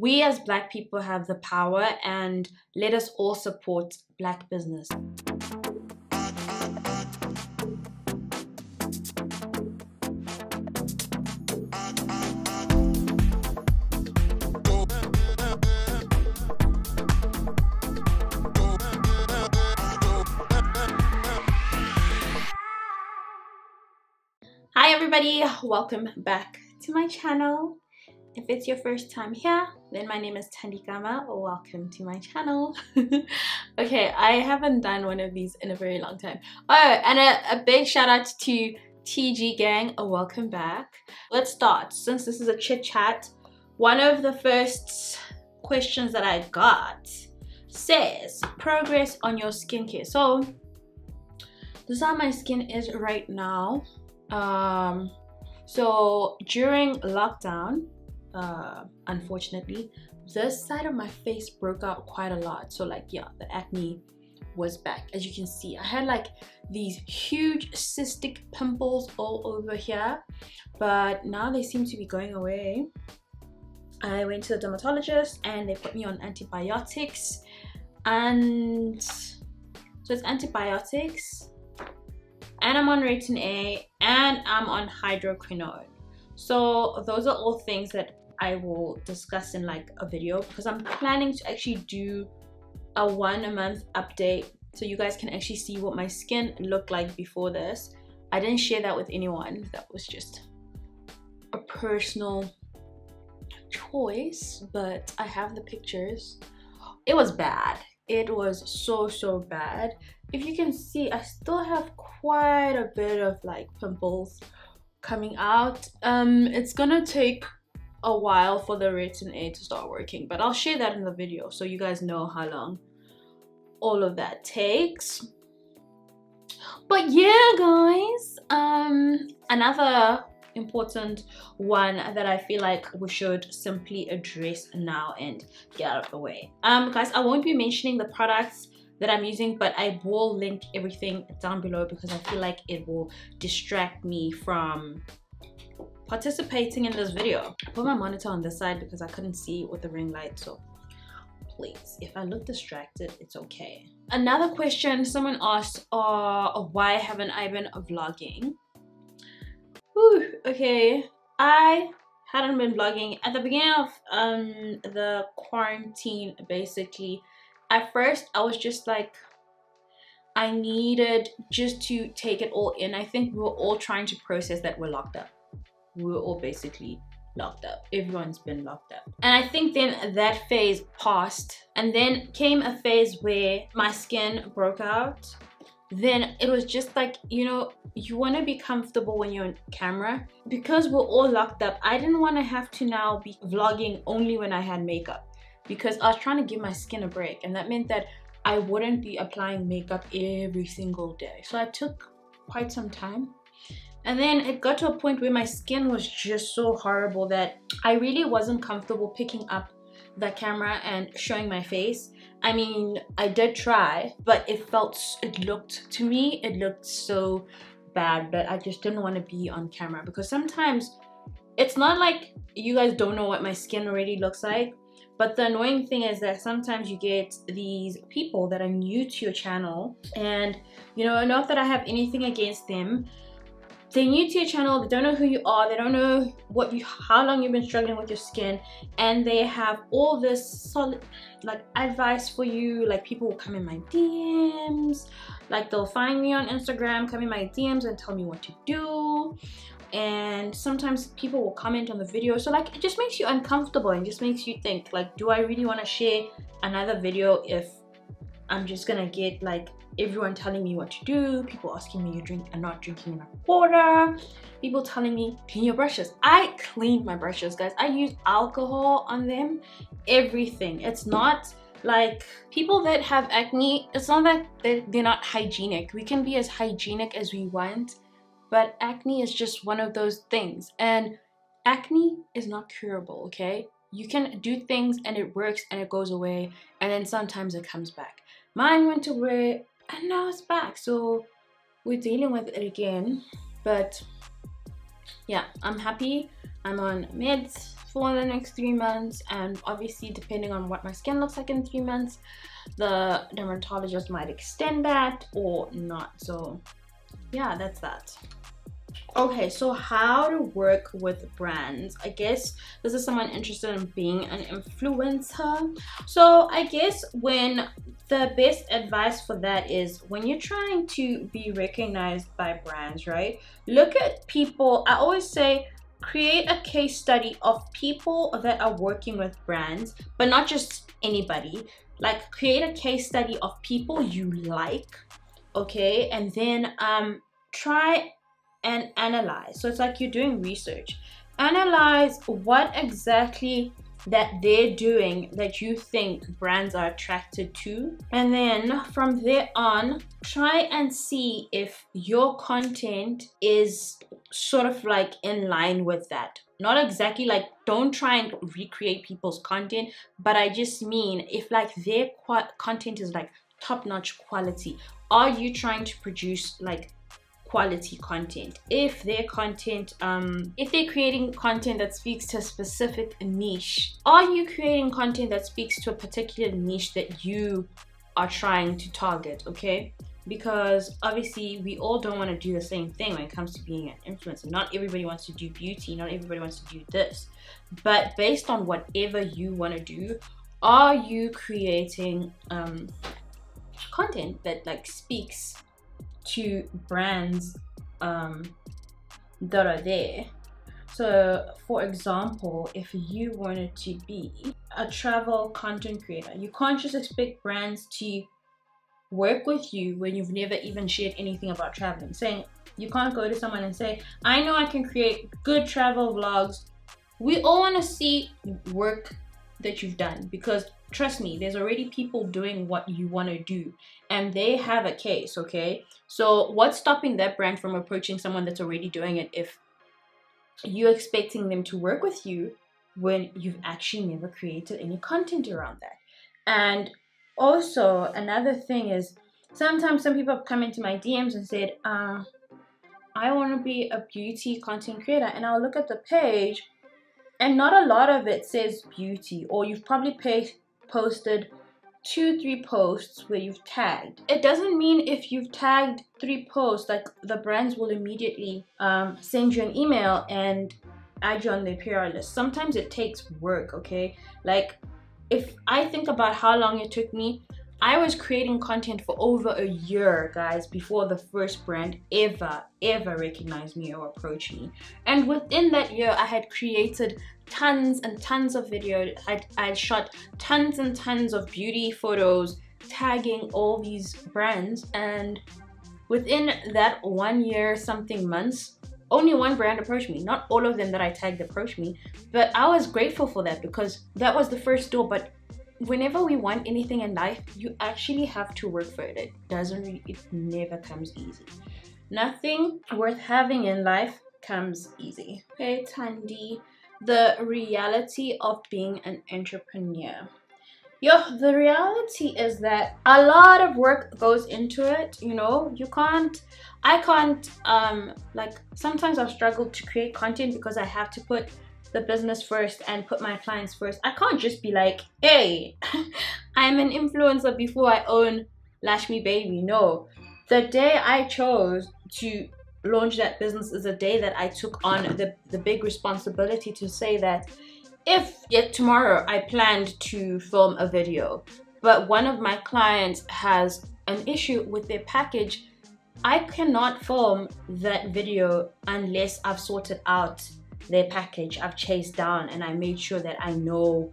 we as black people have the power and let us all support black business. Hi everybody, welcome back to my channel. If it's your first time here, then my name is Thandi Gama. Welcome to my channel. okay, I haven't done one of these in a very long time. Oh, and a, a big shout out to TG Gang. Welcome back. Let's start. Since this is a chit chat, one of the first questions that I got says progress on your skincare. So, this is how my skin is right now. Um, so during lockdown, uh, unfortunately, this side of my face broke out quite a lot. So like, yeah, the acne was back. As you can see, I had like these huge cystic pimples all over here, but now they seem to be going away. I went to the dermatologist and they put me on antibiotics and so it's antibiotics and I'm on Retin-A and I'm on hydroquinone. So those are all things that I will discuss in like a video because I'm planning to actually do a one a month update so you guys can actually see what my skin looked like before this. I didn't share that with anyone. That was just a personal choice, but I have the pictures. It was bad. It was so, so bad. If you can see, I still have quite a bit of like pimples coming out. Um, It's gonna take a while for the Retin-A to start working but I'll share that in the video so you guys know how long all of that takes. But yeah guys um another important one that I feel like we should simply address now and get out of the way. Um guys I won't be mentioning the products that I'm using but I will link everything down below because I feel like it will distract me from participating in this video. I put my monitor on this side because I couldn't see with the ring light so please if I look distracted it's okay. Another question someone asked uh, why haven't I been vlogging? Whew, okay I hadn't been vlogging at the beginning of um, the quarantine basically at first I was just like I needed just to take it all in. I think we were all trying to process that we're locked up we were all basically locked up. Everyone's been locked up. And I think then that phase passed and then came a phase where my skin broke out. Then it was just like, you know, you want to be comfortable when you're on camera. Because we're all locked up, I didn't want to have to now be vlogging only when I had makeup. Because I was trying to give my skin a break. And that meant that I wouldn't be applying makeup every single day. So I took quite some time and then it got to a point where my skin was just so horrible that I really wasn't comfortable picking up the camera and showing my face. I mean, I did try, but it felt, it looked, to me, it looked so bad that I just didn't want to be on camera because sometimes it's not like you guys don't know what my skin already looks like but the annoying thing is that sometimes you get these people that are new to your channel and you know not that I have anything against them they're new to your channel they don't know who you are they don't know what you how long you've been struggling with your skin and they have all this solid like advice for you like people will come in my dms like they'll find me on instagram come in my dms and tell me what to do and sometimes people will comment on the video so like it just makes you uncomfortable and just makes you think like do i really want to share another video if i'm just gonna get like everyone telling me what to do, people asking me you drink and not drinking enough water, people telling me clean your brushes. I clean my brushes, guys. I use alcohol on them, everything. It's not like people that have acne, it's not that they're not hygienic. We can be as hygienic as we want, but acne is just one of those things. And acne is not curable, okay? You can do things and it works and it goes away, and then sometimes it comes back. Mine went away and now it's back. So we're dealing with it again but yeah i'm happy. I'm on meds for the next three months and obviously depending on what my skin looks like in three months the dermatologist might extend that or not. So yeah that's that okay so how to work with brands. I guess this is someone interested in being an influencer. So i guess when the best advice for that is when you're trying to be recognized by brands right? Look at people. I always say create a case study of people that are working with brands but not just anybody. Like create a case study of people you like okay? And then um try and analyze. So it's like you're doing research. Analyze what exactly that they're doing that you think brands are attracted to. And then from there on, try and see if your content is sort of like in line with that. Not exactly like, don't try and recreate people's content, but I just mean if like their content is like top notch quality, are you trying to produce like quality content. If their content um if they're creating content that speaks to a specific niche are you creating content that speaks to a particular niche that you are trying to target okay? Because obviously we all don't want to do the same thing when it comes to being an influencer. Not everybody wants to do beauty not everybody wants to do this. But based on whatever you want to do are you creating um content that like speaks to brands um, that are there. So, for example, if you wanted to be a travel content creator, you can't just expect brands to work with you when you've never even shared anything about traveling. Saying you can't go to someone and say, I know I can create good travel vlogs. We all want to see work that you've done. Because trust me there's already people doing what you want to do and they have a case okay? So what's stopping that brand from approaching someone that's already doing it if you're expecting them to work with you when you've actually never created any content around that? And also another thing is sometimes some people have come into my dms and said uh, i want to be a beauty content creator and i'll look at the page and not a lot of it says beauty or you've probably paid, posted two three posts where you've tagged. It doesn't mean if you've tagged three posts like the brands will immediately um, send you an email and add you on their PR list. Sometimes it takes work okay? Like if I think about how long it took me I was creating content for over a year, guys, before the first brand ever, ever recognized me or approached me. And within that year, I had created tons and tons of videos. I'd, I'd shot tons and tons of beauty photos, tagging all these brands. And within that one year, something months, only one brand approached me. Not all of them that I tagged approached me, but I was grateful for that because that was the first door. But whenever we want anything in life, you actually have to work for it. It doesn't really, it never comes easy. Nothing worth having in life comes easy. Okay, Thandi, the reality of being an entrepreneur. Yo, the reality is that a lot of work goes into it, you know, you can't, I can't, um, like, sometimes I've struggled to create content because I have to put the business first and put my clients first. I can't just be like, hey, I'm an influencer before I own Lash Me Baby. No. The day I chose to launch that business is the day that I took on the, the big responsibility to say that if yet tomorrow I planned to film a video, but one of my clients has an issue with their package, I cannot film that video unless I've sorted out their package I've chased down and I made sure that I know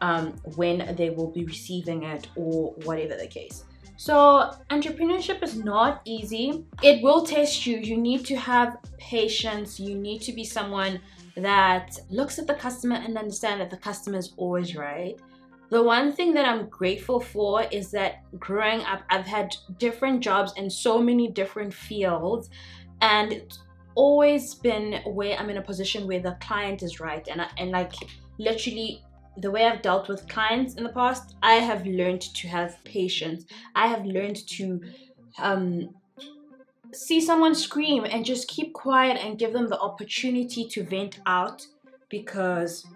um, when they will be receiving it or whatever the case. So entrepreneurship is not easy. It will test you. You need to have patience. You need to be someone that looks at the customer and understand that the customer is always right. The one thing that I'm grateful for is that growing up, I've had different jobs in so many different fields and always been where I'm in a position where the client is right and I, and like literally the way I've dealt with clients in the past, I have learned to have patience. I have learned to um, see someone scream and just keep quiet and give them the opportunity to vent out because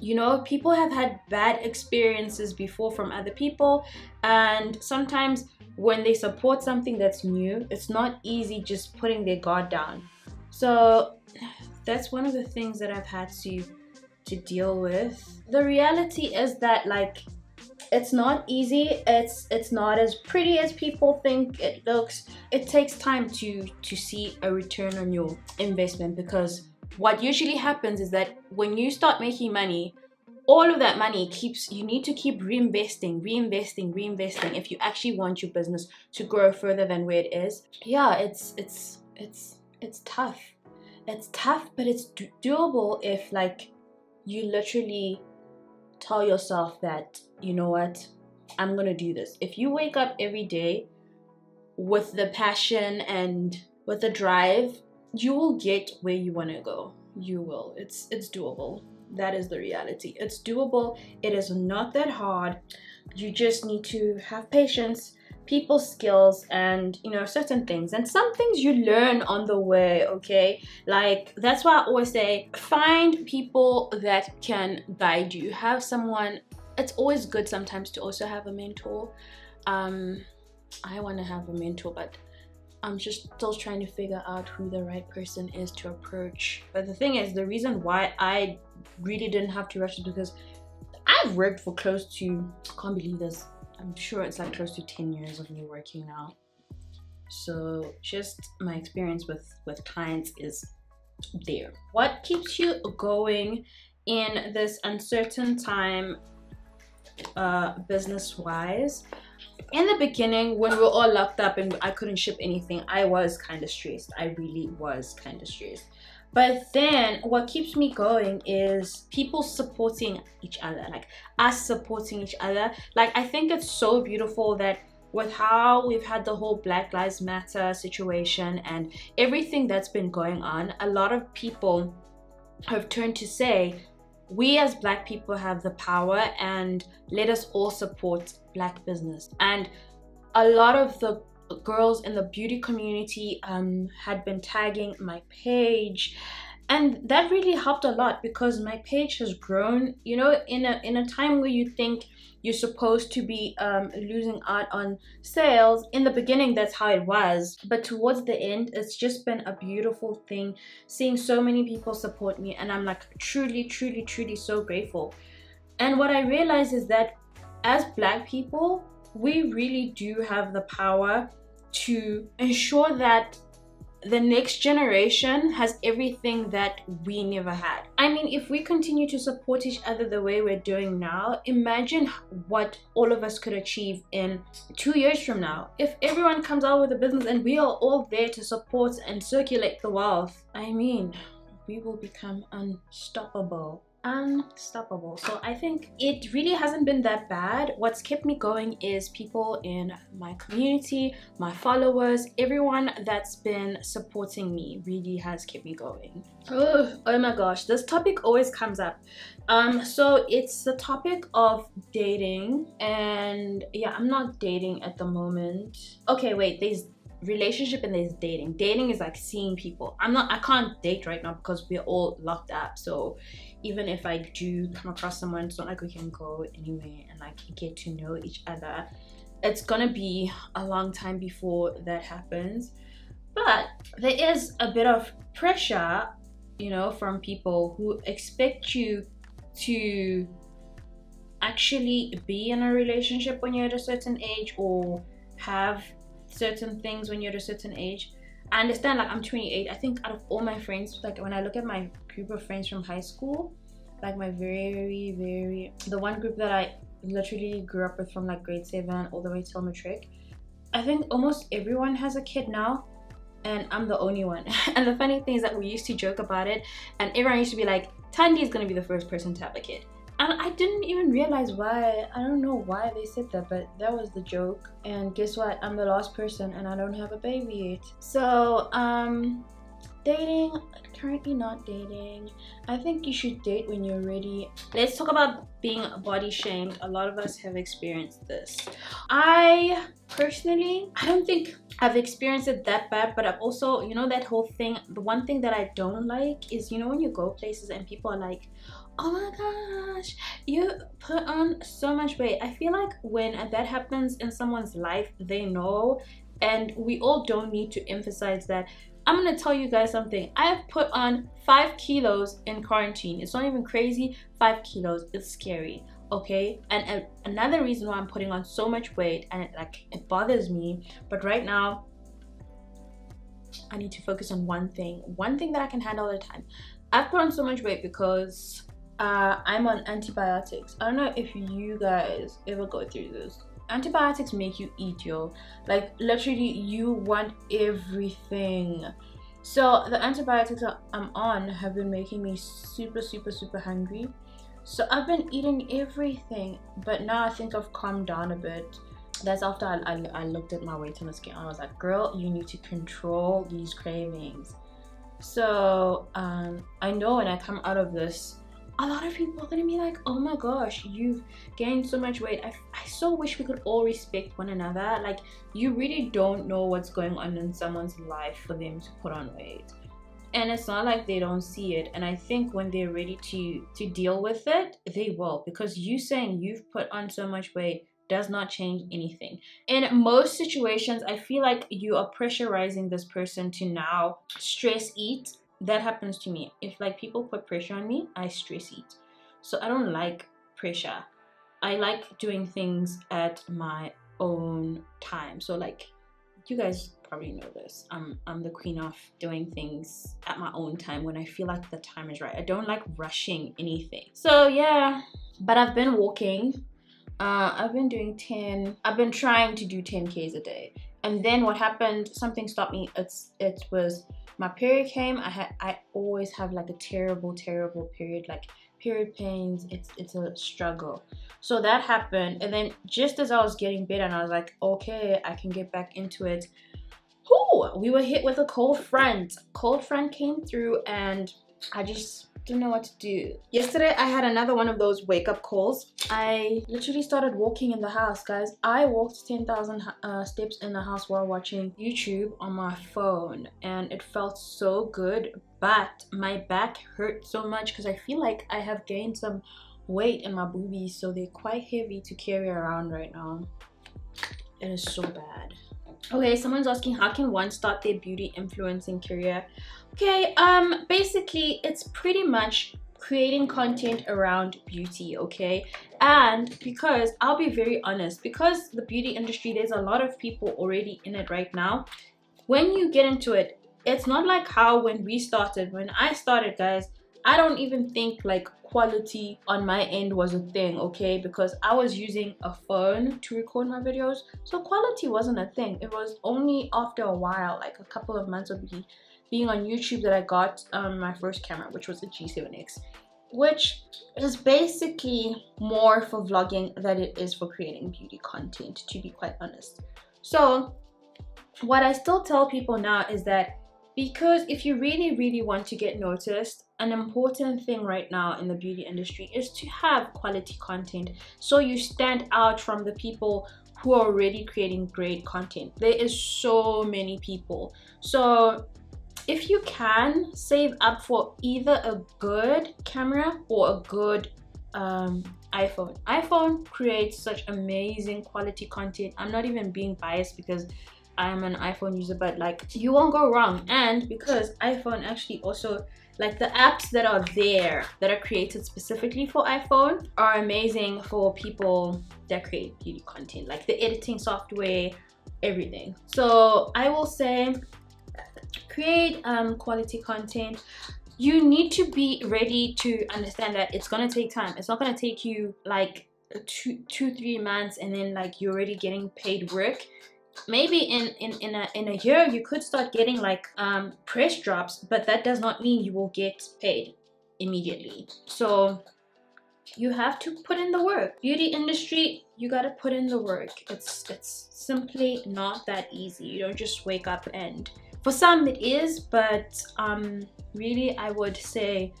you know people have had bad experiences before from other people and sometimes when they support something that's new it's not easy just putting their guard down. So that's one of the things that i've had to to deal with. The reality is that like it's not easy. It's it's not as pretty as people think it looks. It takes time to to see a return on your investment because what usually happens is that when you start making money all of that money keeps you need to keep reinvesting reinvesting reinvesting if you actually want your business to grow further than where it is. Yeah it's it's it's it's tough. It's tough but it's do- doable if like you literally tell yourself that you know what? I'm gonna do this. If you wake up every day with the passion and with the drive you will get where you want to go. You will. It's it's doable that is the reality. It's doable. It is not that hard. You just need to have patience people skills and you know certain things. And some things you learn on the way okay? Like that's why i always say find people that can guide you. Have someone it's always good sometimes to also have a mentor. Um i want to have a mentor but I'm just still trying to figure out who the right person is to approach. But the thing is, the reason why I really didn't have to rush is because I've worked for close to, I can't believe this, I'm sure it's like close to 10 years of me working now. So just my experience with, with clients is there. What keeps you going in this uncertain time uh, business wise? in the beginning when we were all locked up and I couldn't ship anything, I was kind of stressed. I really was kind of stressed. But then what keeps me going is people supporting each other, like us supporting each other. Like I think it's so beautiful that with how we've had the whole Black Lives Matter situation and everything that's been going on, a lot of people have turned to say, we as black people have the power and let us all support black business. And a lot of the girls in the beauty community um, had been tagging my page and that really helped a lot because my page has grown you know in a in a time where you think you're supposed to be um, losing out on sales. In the beginning that's how it was. But towards the end it's just been a beautiful thing seeing so many people support me. And i'm like truly truly truly so grateful. And what i realize is that as black people we really do have the power to ensure that the next generation has everything that we never had. I mean, if we continue to support each other the way we're doing now, imagine what all of us could achieve in two years from now. If everyone comes out with a business and we are all there to support and circulate the wealth, I mean, we will become unstoppable unstoppable. So I think it really hasn't been that bad. What's kept me going is people in my community, my followers, everyone that's been supporting me really has kept me going. Oh, oh my gosh, this topic always comes up. Um, so it's the topic of dating and yeah, I'm not dating at the moment. Okay, wait, there's relationship and there's dating. Dating is like seeing people. I'm not I can't date right now because we're all locked up. So even if I do come across someone, it's not like we can go anywhere and like get to know each other. It's gonna be a long time before that happens. But there is a bit of pressure, you know, from people who expect you to actually be in a relationship when you're at a certain age or have certain things when you're at a certain age. I understand like I'm 28. I think out of all my friends, like when I look at my group of friends from high school, like my very, very, the one group that I literally grew up with from like grade seven all the way till matric, I think almost everyone has a kid now and I'm the only one. and the funny thing is that we used to joke about it and everyone used to be like, Thandi is gonna be the first person to have a kid. And I didn't even realize why. I don't know why they said that, but that was the joke. And guess what? I'm the last person and I don't have a baby yet. So, um, dating, currently not dating. I think you should date when you're ready. Let's talk about being body shamed. A lot of us have experienced this. I personally, I don't think I've experienced it that bad, but I've also, you know, that whole thing. The one thing that I don't like is, you know, when you go places and people are like, oh my gosh you put on so much weight. I feel like when that happens in someone's life they know and we all don't need to emphasize that. I'm gonna tell you guys something. I've put on five kilos in quarantine. It's not even crazy. Five kilos it's scary okay? And uh, another reason why i'm putting on so much weight and it, like it bothers me but right now i need to focus on one thing. One thing that i can handle all the time. I've put on so much weight because uh, i'm on antibiotics i don't know if you guys ever go through this antibiotics make you eat yo like literally you want everything so the antibiotics i'm on have been making me super super super hungry so I've been eating everything, but now I think I've calmed down a bit. That's after I, I, I looked at my weight on the scale. and I was like, girl, you need to control these cravings. So um, I know when I come out of this, a lot of people are gonna be like, oh my gosh, you've gained so much weight. I, I so wish we could all respect one another. Like, you really don't know what's going on in someone's life for them to put on weight and it's not like they don't see it and i think when they're ready to to deal with it they will because you saying you've put on so much weight does not change anything in most situations i feel like you are pressurizing this person to now stress eat that happens to me if like people put pressure on me i stress eat so i don't like pressure i like doing things at my own time so like you guys probably know this. I'm, I'm the queen of doing things at my own time when I feel like the time is right. I don't like rushing anything. So yeah, but I've been walking. Uh, I've been doing 10, I've been trying to do 10 Ks a day. And then what happened, something stopped me. It's, it was, my period came. I had, I always have like a terrible, terrible period. Like period pains it's it's a struggle so that happened and then just as i was getting better and i was like okay i can get back into it Ooh, we were hit with a cold front. Cold front came through and I just didn't know what to do. Yesterday, I had another one of those wake up calls. I literally started walking in the house, guys. I walked 10,000 uh, steps in the house while watching YouTube on my phone and it felt so good. But my back hurt so much because I feel like I have gained some weight in my boobies so they're quite heavy to carry around right now. It is so bad okay someone's asking how can one start their beauty influencing career? Okay um basically it's pretty much creating content around beauty okay? And because i'll be very honest because the beauty industry there's a lot of people already in it right now when you get into it it's not like how when we started. When i started guys i don't even think like quality on my end was a thing okay? Because i was using a phone to record my videos so quality wasn't a thing. It was only after a while like a couple of months of me being on youtube that i got um, my first camera which was a g7x which is basically more for vlogging than it is for creating beauty content to be quite honest. So what i still tell people now is that because if you really really want to get noticed an important thing right now in the beauty industry is to have quality content. So you stand out from the people who are already creating great content. There is so many people. So if you can save up for either a good camera or a good um, iphone. iphone creates such amazing quality content. I'm not even being biased because I'm an iPhone user, but like you won't go wrong. And because iPhone actually also like the apps that are there that are created specifically for iPhone are amazing for people that create beauty content, like the editing software, everything. So I will say create um, quality content you need to be ready to understand that it's gonna take time it's not gonna take you like two two three months and then like you're already getting paid work maybe in in in a, in a year you could start getting like um press drops but that does not mean you will get paid immediately. So you have to put in the work. Beauty industry you got to put in the work. It's it's simply not that easy. You don't just wake up and for some it is but um really i would say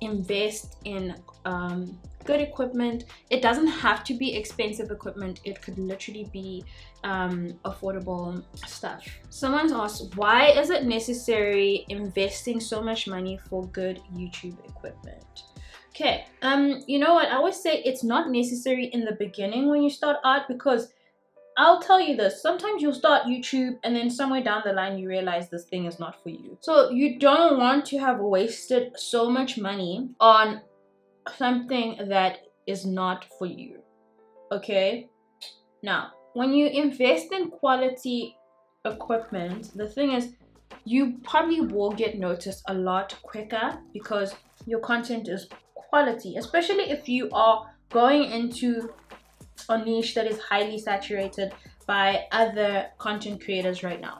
invest in um good equipment. It doesn't have to be expensive equipment. It could literally be um, affordable stuff. Someone's asked why is it necessary investing so much money for good youtube equipment? Okay, um, you know what? I always say it's not necessary in the beginning when you start art because I'll tell you this, sometimes you'll start YouTube and then somewhere down the line you realize this thing is not for you. So you don't want to have wasted so much money on something that is not for you. Okay? Now, when you invest in quality equipment, the thing is you probably will get noticed a lot quicker because your content is quality, especially if you are going into a niche that is highly saturated by other content creators right now.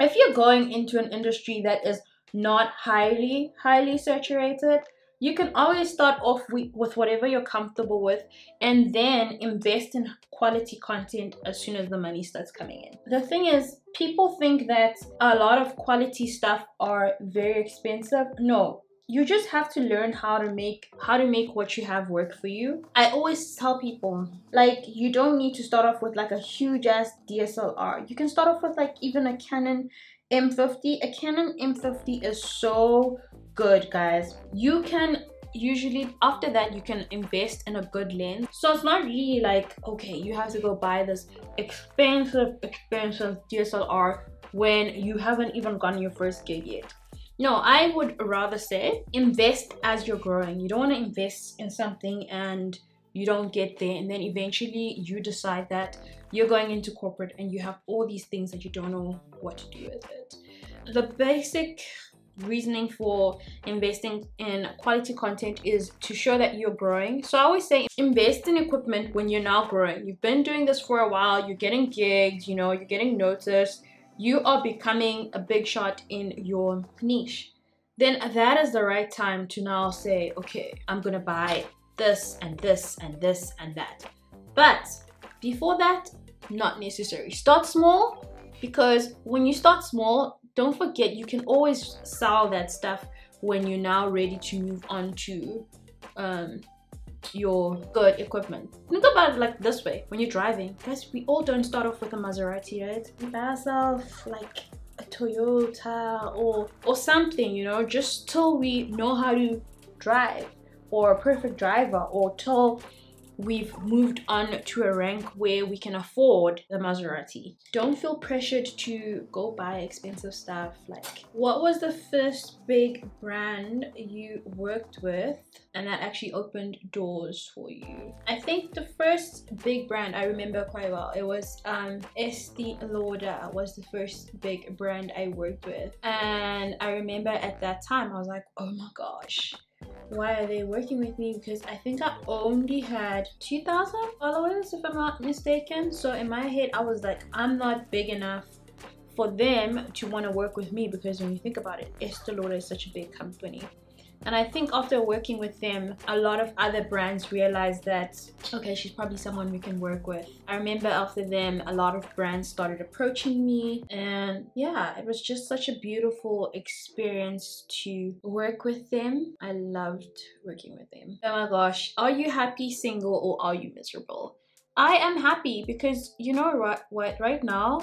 If you're going into an industry that is not highly, highly saturated, you can always start off with whatever you're comfortable with and then invest in quality content as soon as the money starts coming in. The thing is, people think that a lot of quality stuff are very expensive. No, you just have to learn how to make how to make what you have work for you i always tell people like you don't need to start off with like a huge ass dslr you can start off with like even a canon m50 a canon m50 is so good guys you can usually after that you can invest in a good lens so it's not really like okay you have to go buy this expensive expensive dslr when you haven't even gotten your first gig yet no, I would rather say invest as you're growing. You don't want to invest in something and you don't get there and then eventually you decide that you're going into corporate and you have all these things that you don't know what to do with it. The basic reasoning for investing in quality content is to show that you're growing. So I always say invest in equipment when you're now growing. You've been doing this for a while, you're getting gigs, you know, you're getting noticed, you are becoming a big shot in your niche, then that is the right time to now say, okay, I'm gonna buy this and this and this and that. But before that, not necessary. Start small because when you start small, don't forget you can always sell that stuff when you're now ready to move on to um, your good equipment. Think about it like this way when you're driving. Guys, we all don't start off with a Maserati, right? We buy ourselves like a Toyota or or something, you know, just till we know how to drive or a perfect driver or till we've moved on to a rank where we can afford the Maserati. Don't feel pressured to go buy expensive stuff. Like, what was the first big brand you worked with and that actually opened doors for you? I think the first big brand I remember quite well, it was um, Estee Lauder was the first big brand I worked with. And I remember at that time, I was like, oh my gosh, why are they working with me? Because I think I only had 2,000 followers if I'm not mistaken. So in my head I was like I'm not big enough for them to want to work with me because when you think about it Estee Lauder is such a big company and I think after working with them, a lot of other brands realized that, okay, she's probably someone we can work with. I remember after them, a lot of brands started approaching me. And yeah, it was just such a beautiful experience to work with them. I loved working with them. Oh my gosh, are you happy single or are you miserable? I am happy because you know what, what right now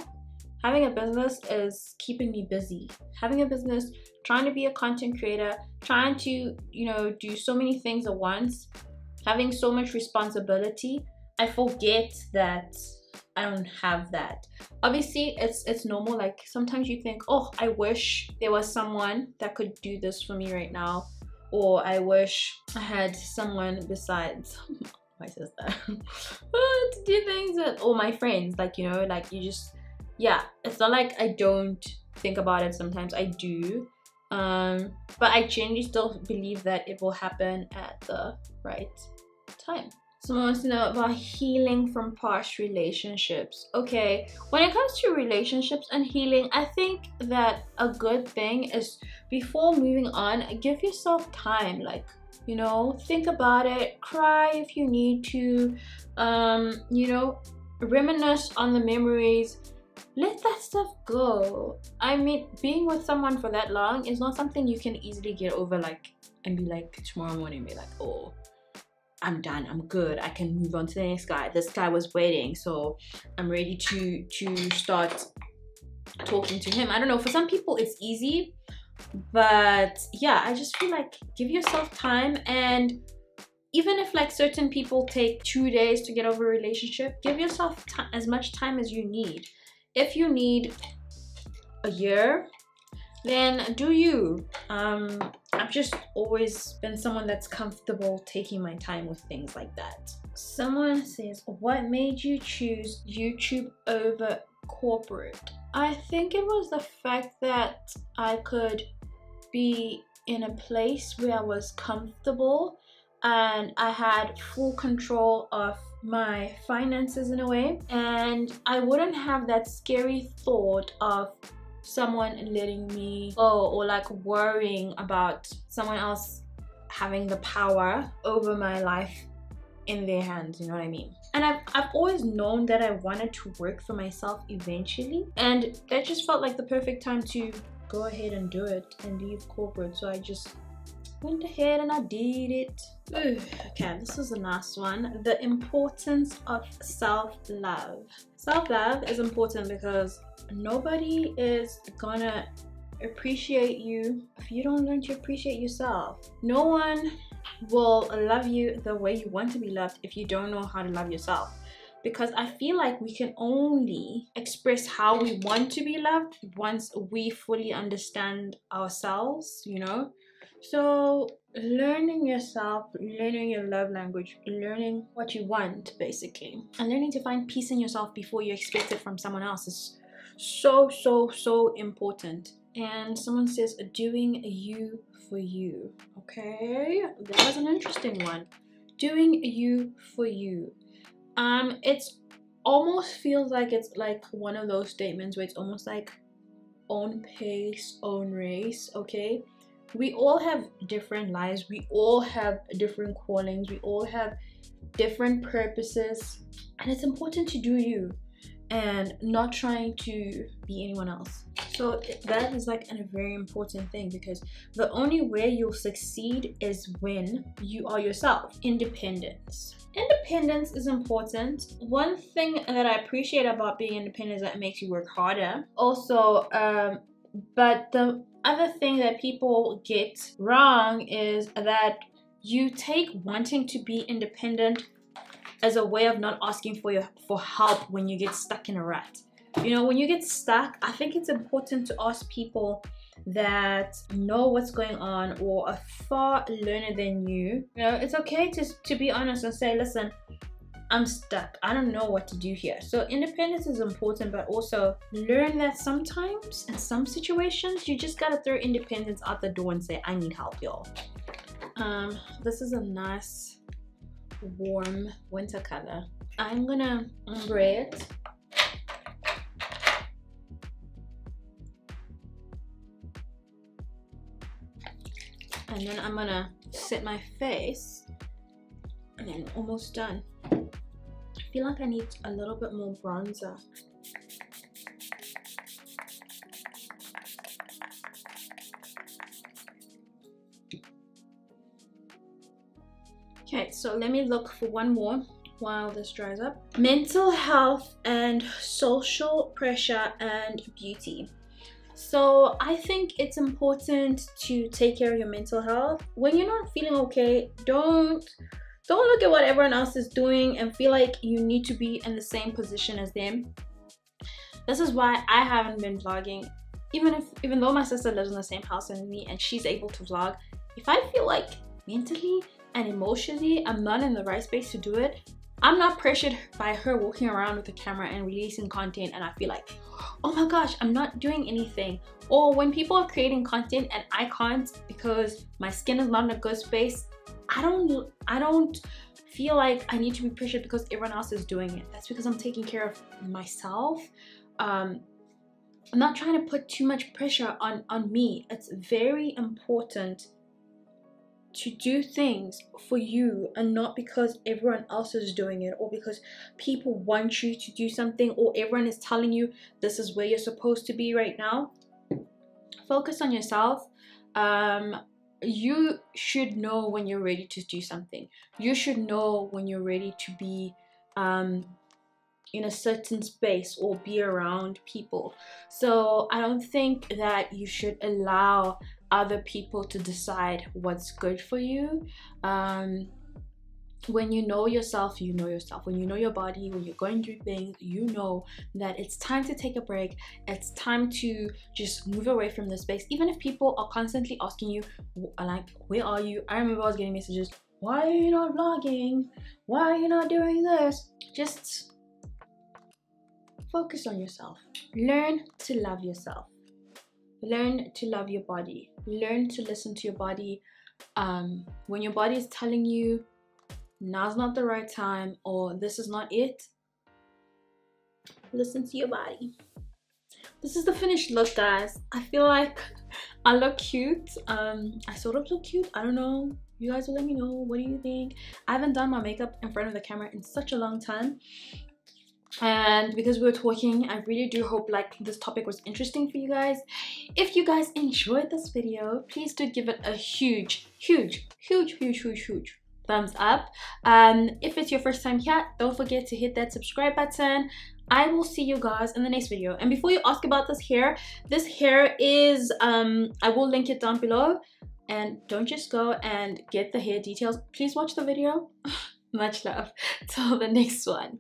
having a business is keeping me busy. Having a business, trying to be a content creator, trying to, you know, do so many things at once, having so much responsibility, I forget that I don't have that. Obviously, it's it's normal. Like sometimes you think, oh, I wish there was someone that could do this for me right now, or I wish I had someone besides my sister to do things with, or my friends. Like you know, like you just yeah, it's not like I don't think about it sometimes. I do. Um, but I genuinely still believe that it will happen at the right time. Someone wants to know about healing from past relationships. Okay, when it comes to relationships and healing, I think that a good thing is before moving on, give yourself time. Like, you know, think about it, cry if you need to, um, you know, reminisce on the memories let that stuff go. I mean, being with someone for that long is not something you can easily get over like and be like tomorrow morning be like, oh, I'm done, I'm good, I can move on to the next guy. This guy was waiting, so I'm ready to to start talking to him. I don't know, for some people it's easy. but yeah i just feel like give yourself time and even if like certain people take two days to get over a relationship give yourself as much time as you need if you need a year then do you. Um i've just always been someone that's comfortable taking my time with things like that. Someone says what made you choose youtube over corporate? I think it was the fact that i could be in a place where i was comfortable and i had full control of my finances in a way. And I wouldn't have that scary thought of someone letting me go or like worrying about someone else having the power over my life in their hands you know what i mean? And I've, I've always known that i wanted to work for myself eventually and that just felt like the perfect time to go ahead and do it and leave corporate. So i just went ahead and I did it. Ooh, okay, this is the last one. The importance of self-love. Self-love is important because nobody is gonna appreciate you if you don't learn to appreciate yourself. No one will love you the way you want to be loved if you don't know how to love yourself because I feel like we can only express how we want to be loved once we fully understand ourselves, you know? So, learning yourself, learning your love language, learning what you want basically, and learning to find peace in yourself before you expect it from someone else is so, so, so important. And someone says, doing you for you. Okay, that was an interesting one. Doing you for you. Um, it's almost feels like it's like one of those statements where it's almost like own pace, own race, okay? We all have different lives. We all have different callings. We all have different purposes. And it's important to do you and not trying to be anyone else. So that is like a very important thing because the only way you'll succeed is when you are yourself. Independence. Independence is important. One thing that i appreciate about being independent is that it makes you work harder. Also um but the other thing that people get wrong is that you take wanting to be independent as a way of not asking for your for help when you get stuck in a rut. You know, when you get stuck, I think it's important to ask people that know what's going on or are far learner than you. You know, it's okay to, to be honest and say, listen, I'm stuck. I don't know what to do here. So independence is important, but also learn that sometimes in some situations, you just gotta throw independence out the door and say, I need help, y'all. Um, this is a nice warm winter color. I'm gonna ombre it. And then I'm gonna set my face and then almost done feel like I need a little bit more bronzer. Okay, so let me look for one more while this dries up. Mental health and social pressure and beauty. So I think it's important to take care of your mental health. When you're not feeling okay, don't don't look at what everyone else is doing and feel like you need to be in the same position as them. This is why I haven't been vlogging. Even if even though my sister lives in the same house as me and she's able to vlog, if I feel like mentally and emotionally I'm not in the right space to do it, I'm not pressured by her walking around with a camera and releasing content and I feel like, oh my gosh, I'm not doing anything. Or when people are creating content and I can't because my skin is not in a good space, I don't I don't feel like I need to be pressured because everyone else is doing it. That's because I'm taking care of myself. Um, I'm not trying to put too much pressure on on me. It's very important to do things for you and not because everyone else is doing it or because people want you to do something or everyone is telling you this is where you're supposed to be right now. Focus on yourself. Um, you should know when you're ready to do something. You should know when you're ready to be um, in a certain space or be around people. So I don't think that you should allow other people to decide what's good for you. Um, when you know yourself, you know yourself. When you know your body, when you're going through things, you know that it's time to take a break. It's time to just move away from the space. Even if people are constantly asking you, like, where are you? I remember I was getting messages, why are you not vlogging? Why are you not doing this? Just focus on yourself. Learn to love yourself. Learn to love your body. Learn to listen to your body. Um, when your body is telling you now's not the right time or this is not it, listen to your body. This is the finished look, guys. I feel like I look cute. Um, I sort of look cute. I don't know. You guys will let me know. What do you think? I haven't done my makeup in front of the camera in such a long time and because we were talking i really do hope like this topic was interesting for you guys if you guys enjoyed this video please do give it a huge huge huge huge huge huge thumbs up um if it's your first time here don't forget to hit that subscribe button I will see you guys in the next video. And before you ask about this hair, this hair is, um, I will link it down below. And don't just go and get the hair details. Please watch the video. Much love. Till the next one.